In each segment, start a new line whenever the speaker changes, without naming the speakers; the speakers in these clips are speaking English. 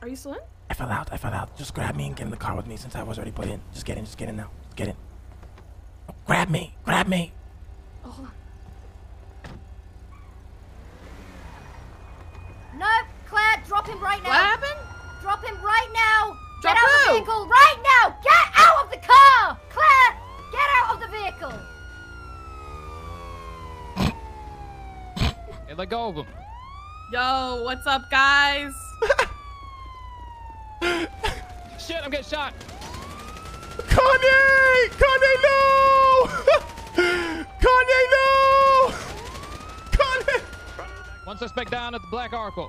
Are you still in?
I fell out. I fell out. Just grab me and get in the car with me since I was already put in. Just get in. Just get in now. Just get in. Grab me. Grab me.
Oh, hold on.
No, Claire, drop him right now.
What happened?
Drop him right now.
Drop
get out of the vehicle right now. Get out of the car. Claire, get out of the vehicle.
Hey, let go of him.
Yo, what's up, guys?
Shit, I'm getting shot.
Kanye! Kanye, no! Kanye, no! Kanye!
One suspect down at the Black Oracle.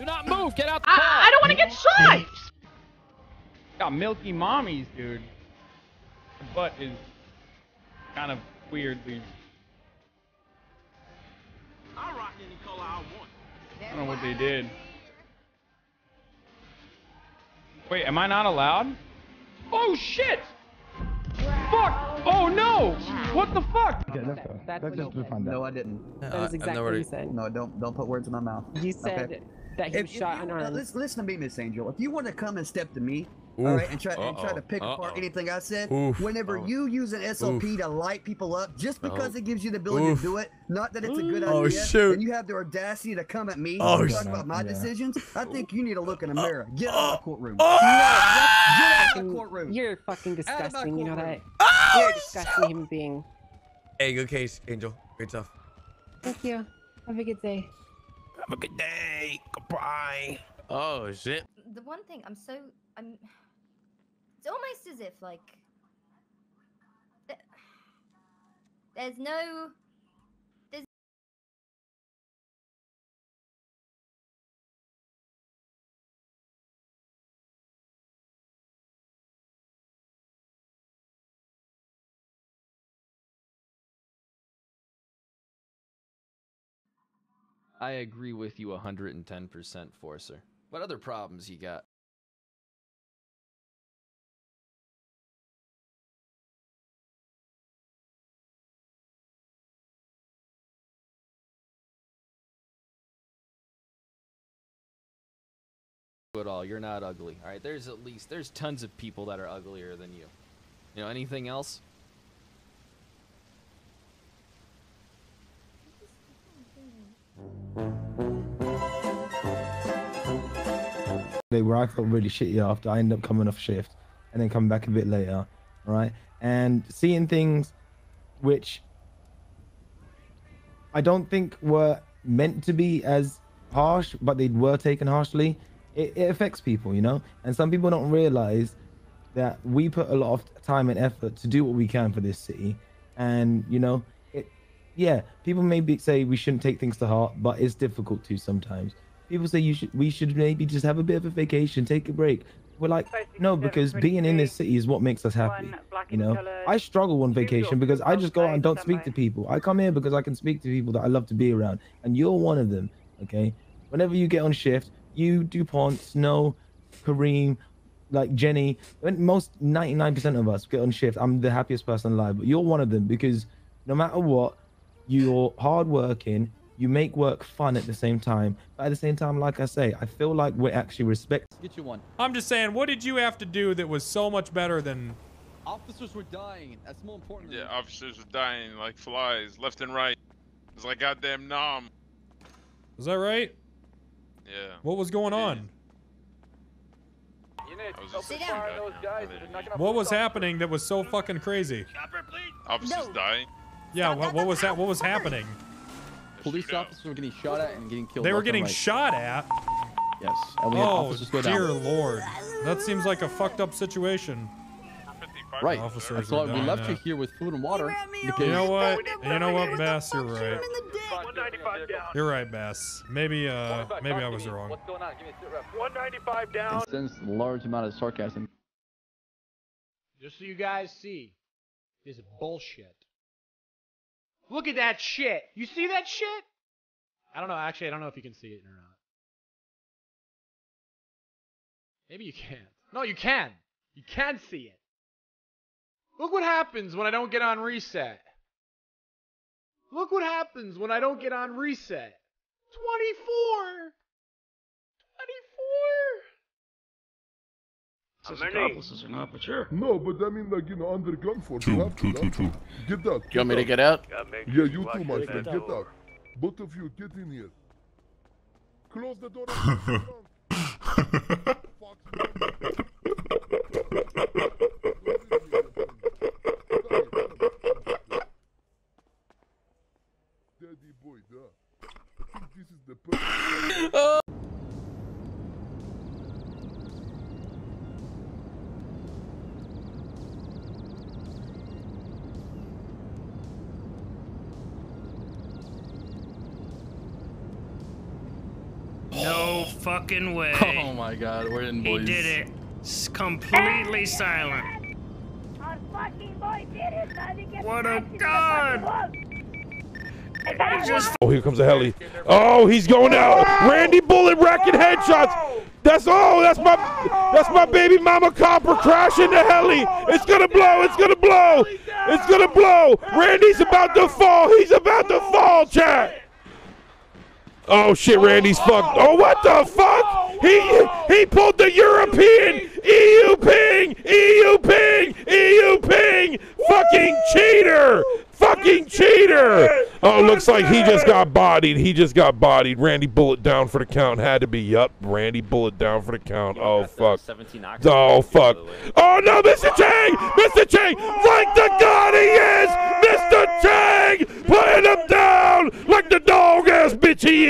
Do not move. Get out the
I,
car.
I don't want to get shot.
Got milky mommies, dude. The butt is kind of weirdly.
I rock any color I want.
I don't know what they did. Wait, am I not allowed? Oh shit! Fuck! Oh no! What the fuck?
Okay, let's go.
That's
let's just
you said.
find out.
No, I didn't.
That is exactly what you said.
No, don't don't put words in my mouth.
You said
Okay.
that he was
If, if
shot
you, uh,
unarmed.
listen, listen to me, Miss Angel. If you want to come and step to me, all right, and try and try to pick apart
Uh-oh.
anything I said,
Oof.
whenever
Oh.
you use an SOP to light people up, just oh. because
Oh.
it gives you the ability
Oof.
to do it, not that it's a good idea,
Oh,
idea,
shoot.
and you have the audacity to come at me
Oh,
and
sh-
talk about my
Yeah.
decisions, I think you need to look in a uh, mirror. Get out of the uh, courtroom.
Oh!
Get out of the courtroom.
You're fucking
Out of my
disgusting. You know that?
courtroom.
You're a oh, disgusting human being.
Hey, good case, Angel. Great stuff.
Thank you. Have a good day.
Have a good day. Goodbye. Oh, shit.
The one thing I'm so I'm. It's almost as if like. There's no. There's.
I agree with you 110%, Forcer. What other problems you got? At all, you're not ugly. All right, there's at least there's tons of people that are uglier than you. You know anything else?
where I felt really shitty after I ended up coming off shift and then coming back a bit later, right? And seeing things which I don't think were meant to be as harsh, but they were taken harshly. It, it affects people, you know, and some people don't realize that we put a lot of time and effort to do what we can for this city, and you know, it. Yeah, people maybe say we shouldn't take things to heart, but it's difficult to sometimes. People say you should, we should maybe just have a bit of a vacation, take a break. We're like, no, because being in this city is what makes us happy. You know, I struggle on vacation because I just go out and don't speak to people. I come here because I can speak to people that I love to be around, and you're one of them. Okay, whenever you get on shift, you, Dupont, Snow, Kareem, like Jenny, most 99% of us get on shift, I'm the happiest person alive. But you're one of them because no matter what, you're hardworking. You make work fun at the same time. But at the same time, like I say, I feel like we're actually respect.
Get you one.
I'm just saying, what did you have to do that was so much better than?
Officers were dying. That's more important.
Yeah, officers were dying like flies, left and right. It's like goddamn nom.
Is that right?
Yeah.
What was going on?
Was
Sit down.
that,
What was happening that was so fucking crazy?
Officers
No.
dying.
Yeah, what, what was that? What was happening?
Police officers were getting shot at and getting killed.
They were getting
right.
shot at.
Yes. And we
Oh
officers
dear
down.
lord, that seems like a fucked up situation.
Right.
Officers
That's why we
dying
left you here with food and water.
You know what? You know what, Bass? You're right.
195 down.
You're right, Bass. Maybe uh, maybe I was wrong.
What's going on? Give me a sit rep.
195 down.
And sends a large amount of sarcasm.
Just so you guys see, this is bullshit. Look at that shit. You see that shit? I don't know. Actually, I don't know if you can see it or not. Maybe you can't. No, you can. You can see it. Look what happens when I don't get on reset. Look what happens when I don't get on reset. Twenty four. Twenty four.
accomplices are not, but sure.
No, but I mean, like, you know, under gun force. you have to, no? Get out.
You want me to get out?
Yeah, you too, my friend. Get out. Both of you, get in here. Close the door. Daddy boy, da. I think this is the perfect.
No fucking way.
Oh my god, we're in boys.
He did it. S- completely silent. What a god! Just
Oh, here comes a heli. Oh, he's going out. Randy Bullet racking headshots. That's oh, that's my that's my baby mama copper crashing the heli. It's gonna blow. It's gonna blow. It's gonna blow. Randy's about to fall. He's about to fall, chat. Oh shit, Randy's fucked. Oh, what the fuck? He he pulled the European EU ping, EU ping, EU ping. Fucking cheater. Fucking cheater. Oh, looks like he just got bodied. He just got bodied. Randy bullet down for the count. Had to be. Yup. Randy bullet down for the count. Oh fuck. Oh fuck. Oh no, Mr. Chang! Mr. Chang! Like the god he is! Mr. Chang! Putting him down like the dog ass bitch he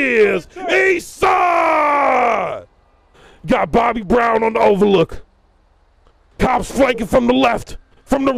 saw! Got Bobby Brown on the overlook. Cops flanking from the left. From the